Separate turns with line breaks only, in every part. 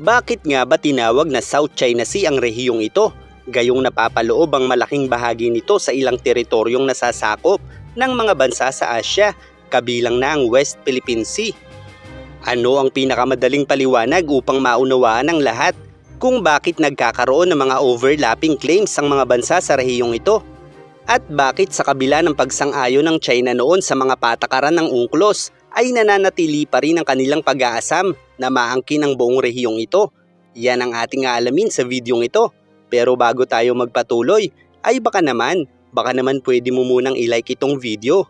Bakit nga ba tinawag na South China Sea ang rehiyong ito? Gayong napapaloob ang malaking bahagi nito sa ilang teritoryong nasasakop ng mga bansa sa Asya, kabilang na ang West Philippine Sea. Ano ang pinakamadaling paliwanag upang maunawaan ng lahat kung bakit nagkakaroon ng mga overlapping claims ang mga bansa sa rehiyong ito? At bakit sa kabila ng pagsang-ayon ng China noon sa mga patakaran ng UNCLOS ay nananatili pa rin ang kanilang pag-aasam na maangkin ang buong rehiyong ito? Yan ang ating aalamin sa videong ito. Pero bago tayo magpatuloy, ay baka naman, baka naman pwede mo munang ilike itong video.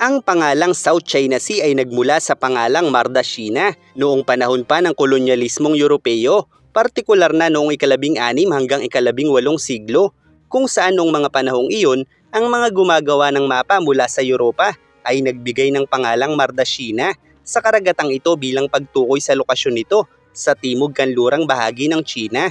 Ang pangalang South China Sea ay nagmula sa pangalang Mardashina noong panahon pa ng kolonyalismong Europeo, partikular na noong ikalabing anim hanggang ikalabing walong siglo, kung saan noong mga panahong iyon, ang mga gumagawa ng mapa mula sa Europa ay nagbigay ng pangalang Mardashina sa karagatang ito bilang pagtukoy sa lokasyon nito sa timog kanlurang bahagi ng China.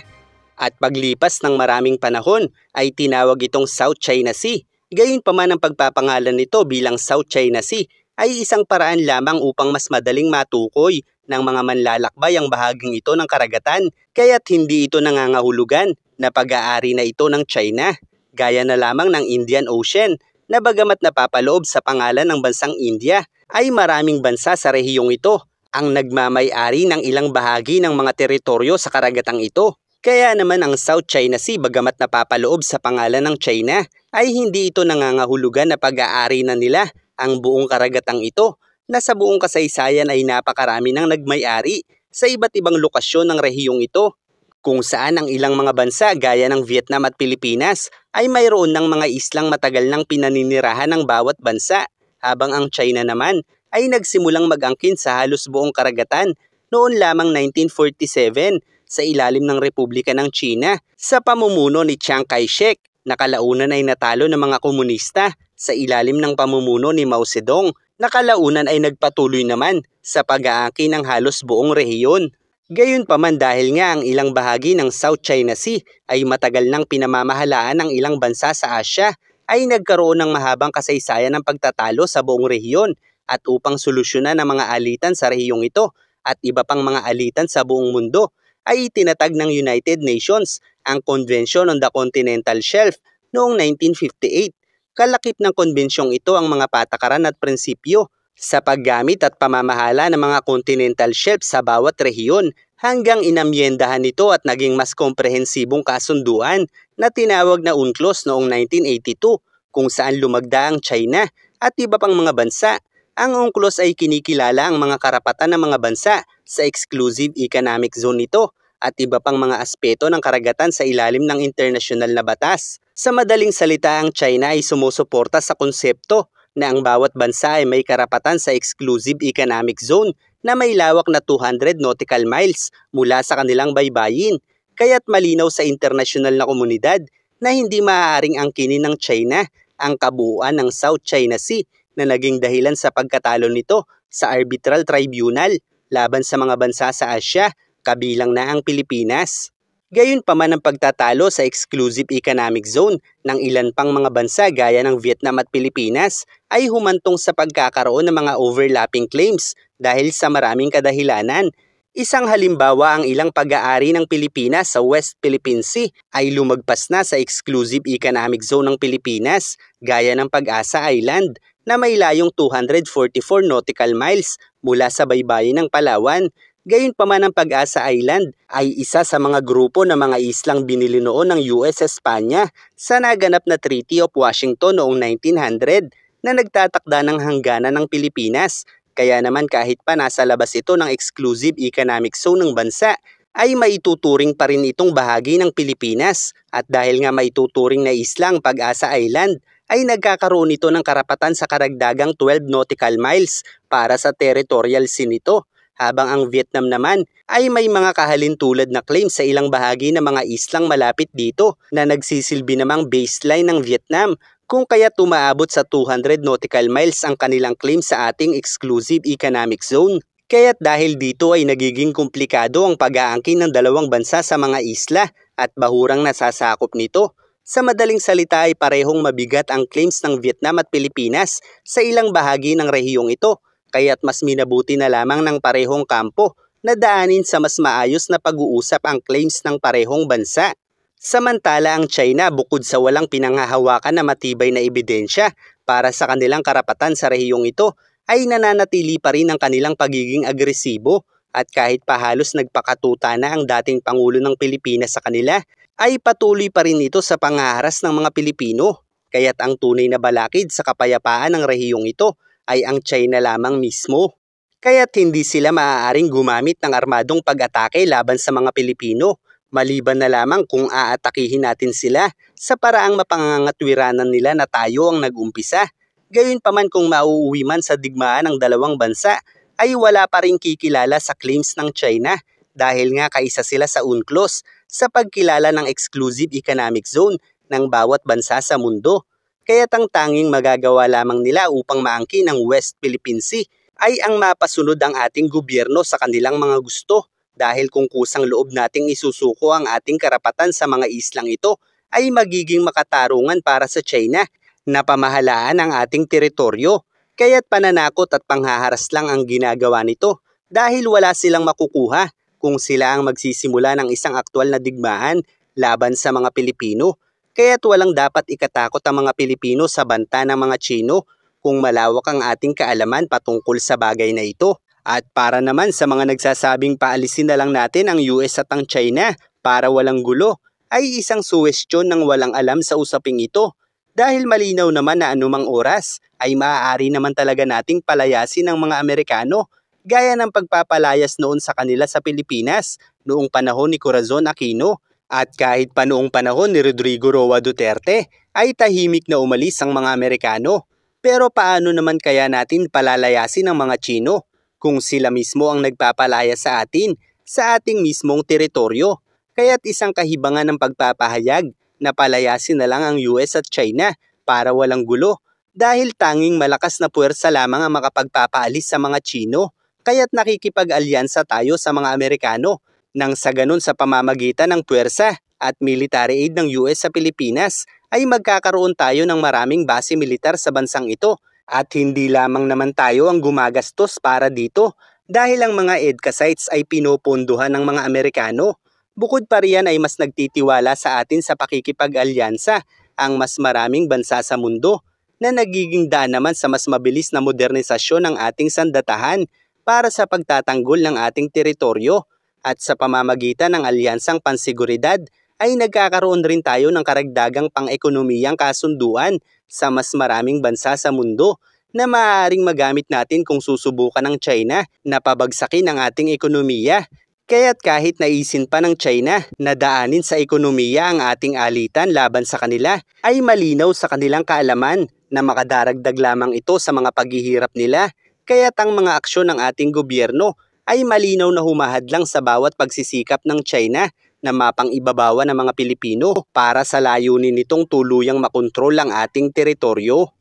At paglipas ng maraming panahon ay tinawag itong South China Sea Gayunpaman ang pagpapangalan nito bilang South China Sea ay isang paraan lamang upang mas madaling matukoy ng mga manlalakbay ang bahaging ito ng karagatan kaya't hindi ito nangangahulugan na pag-aari na ito ng China gaya na lamang ng Indian Ocean na bagamat napapaloob sa pangalan ng bansang India ay maraming bansa sa rehiyong ito ang nagmamay-ari ng ilang bahagi ng mga teritoryo sa karagatang ito. Kaya naman ang South China Sea bagamat napapaloob sa pangalan ng China ay hindi ito nangangahulugan na pag-aari na nila ang buong karagatang ito na sa buong kasaysayan ay napakarami ng nagmay-ari sa iba't ibang lokasyon ng rehiyong ito kung saan ang ilang mga bansa gaya ng Vietnam at Pilipinas ay mayroon ng mga islang matagal nang pinaninirahan ng bawat bansa habang ang China naman ay nagsimulang mag-angkin sa halos buong karagatan noon lamang 1947 sa ilalim ng Republika ng China sa pamumuno ni Chiang Kai-shek na kalaunan ay natalo ng mga komunista sa ilalim ng pamumuno ni Mao Zedong na kalaunan ay nagpatuloy naman sa pag-aaki ng halos buong rehiyon. Gayunpaman dahil nga ang ilang bahagi ng South China Sea ay matagal nang pinamamahalaan ng ilang bansa sa Asya ay nagkaroon ng mahabang kasaysayan ng pagtatalo sa buong rehiyon at upang solusyonan ang mga alitan sa rehiyong ito at iba pang mga alitan sa buong mundo ay itinatag ng United Nations ang Convention on the Continental Shelf noong 1958. Kalakip ng konbensyong ito ang mga patakaran at prinsipyo sa paggamit at pamamahala ng mga continental shelf sa bawat rehiyon hanggang inamyendahan ito at naging mas komprehensibong kasunduan na tinawag na UNCLOS noong 1982 kung saan lumagda ang China at iba pang mga bansa. Ang UNCLOS ay kinikilala ang mga karapatan ng mga bansa sa exclusive economic zone nito at iba pang mga aspeto ng karagatan sa ilalim ng internasyonal na batas. Sa madaling salita, ang China ay sumusuporta sa konsepto na ang bawat bansa ay may karapatan sa exclusive economic zone na may lawak na 200 nautical miles mula sa kanilang baybayin. Kaya't malinaw sa internasyonal na komunidad na hindi maaaring angkinin ng China ang kabuuan ng South China Sea na naging dahilan sa pagkatalo nito sa arbitral tribunal laban sa mga bansa sa Asya kabilang na ang Pilipinas. Gayon pa man ang pagtatalo sa exclusive economic zone ng ilan pang mga bansa gaya ng Vietnam at Pilipinas ay humantong sa pagkakaroon ng mga overlapping claims dahil sa maraming kadahilanan. Isang halimbawa ang ilang pag-aari ng Pilipinas sa West Philippine Sea ay lumagpas na sa exclusive economic zone ng Pilipinas gaya ng Pag-asa Island na may layong 244 nautical miles mula sa baybayin ng Palawan Gayunpaman ang Pag-asa Island ay isa sa mga grupo ng mga islang binili noon ng US Espanya sa naganap na Treaty of Washington noong 1900 na nagtatakda ng hangganan ng Pilipinas. Kaya naman kahit pa nasa labas ito ng exclusive economic zone ng bansa, ay maituturing pa rin itong bahagi ng Pilipinas at dahil nga maituturing na islang Pag-asa Island, ay nagkakaroon ito ng karapatan sa karagdagang 12 nautical miles para sa territorial sea nito habang ang Vietnam naman ay may mga kahalintulad na claim sa ilang bahagi ng mga islang malapit dito na nagsisilbi namang baseline ng Vietnam kung kaya tumaabot sa 200 nautical miles ang kanilang claim sa ating exclusive economic zone. Kaya't dahil dito ay nagiging komplikado ang pag-aangkin ng dalawang bansa sa mga isla at bahurang nasasakop nito. Sa madaling salita ay parehong mabigat ang claims ng Vietnam at Pilipinas sa ilang bahagi ng rehiyong ito kaya't mas minabuti na lamang ng parehong kampo na daanin sa mas maayos na pag-uusap ang claims ng parehong bansa. Samantala ang China bukod sa walang pinanghahawakan na matibay na ebidensya para sa kanilang karapatan sa rehiyong ito ay nananatili pa rin ang kanilang pagiging agresibo at kahit pa halos nagpakatuta na ang dating Pangulo ng Pilipinas sa kanila ay patuloy pa rin ito sa pangaharas ng mga Pilipino. Kaya't ang tunay na balakid sa kapayapaan ng rehiyong ito ay ang China lamang mismo. Kaya't hindi sila maaaring gumamit ng armadong pag-atake laban sa mga Pilipino, maliban na lamang kung aatakihin natin sila sa paraang mapangangatwiranan nila na tayo ang nag-umpisa. Gayunpaman kung mauuwi man sa digmaan ng dalawang bansa, ay wala pa rin kikilala sa claims ng China dahil nga kaisa sila sa UNCLOS sa pagkilala ng exclusive economic zone ng bawat bansa sa mundo. Kaya't ang tanging magagawa lamang nila upang maangkin ang West Philippine Sea ay ang mapasunod ang ating gobyerno sa kanilang mga gusto dahil kung kusang loob nating isusuko ang ating karapatan sa mga islang ito ay magiging makatarungan para sa China na pamahalaan ang ating teritoryo. Kaya't pananakot at panghaharas lang ang ginagawa nito dahil wala silang makukuha kung sila ang magsisimula ng isang aktwal na digmaan laban sa mga Pilipino. Kaya't walang dapat ikatakot ang mga Pilipino sa banta ng mga Chino kung malawak ang ating kaalaman patungkol sa bagay na ito. At para naman sa mga nagsasabing paalisin na lang natin ang US at ang China para walang gulo, ay isang suwestyon ng walang alam sa usaping ito. Dahil malinaw naman na anumang oras ay maaari naman talaga nating palayasin ng mga Amerikano gaya ng pagpapalayas noon sa kanila sa Pilipinas noong panahon ni Corazon Aquino at kahit pa noong panahon ni Rodrigo Roa Duterte ay tahimik na umalis ang mga Amerikano pero paano naman kaya natin palalayasin ang mga Chino kung sila mismo ang nagpapalaya sa atin sa ating mismong teritoryo? Kaya't isang kahibangan ng pagpapahayag na palayasin na lang ang US at China para walang gulo dahil tanging malakas na puwersa lamang ang makapagpapaalis sa mga Chino. Kaya't nakikipag-alyansa tayo sa mga Amerikano nang sa ganun sa pamamagitan ng puwersa at military aid ng US sa Pilipinas ay magkakaroon tayo ng maraming base militar sa bansang ito at hindi lamang naman tayo ang gumagastos para dito dahil ang mga EDCA sites ay pinupunduhan ng mga Amerikano. Bukod pa riyan ay mas nagtitiwala sa atin sa pakikipag-alyansa ang mas maraming bansa sa mundo na nagiging daan naman sa mas mabilis na modernisasyon ng ating sandatahan para sa pagtatanggol ng ating teritoryo at sa pamamagitan ng alyansang pansiguridad ay nagkakaroon rin tayo ng karagdagang pang-ekonomiyang kasunduan sa mas maraming bansa sa mundo na maaaring magamit natin kung susubukan ng China na pabagsakin ang ating ekonomiya. Kaya't kahit naisin pa ng China na daanin sa ekonomiya ang ating alitan laban sa kanila, ay malinaw sa kanilang kaalaman na makadaragdag lamang ito sa mga paghihirap nila. Kaya't ang mga aksyon ng ating gobyerno ay malinaw na humahadlang sa bawat pagsisikap ng China na mapang ibabawa ng mga Pilipino para sa layunin nitong tuluyang makontrol ang ating teritoryo.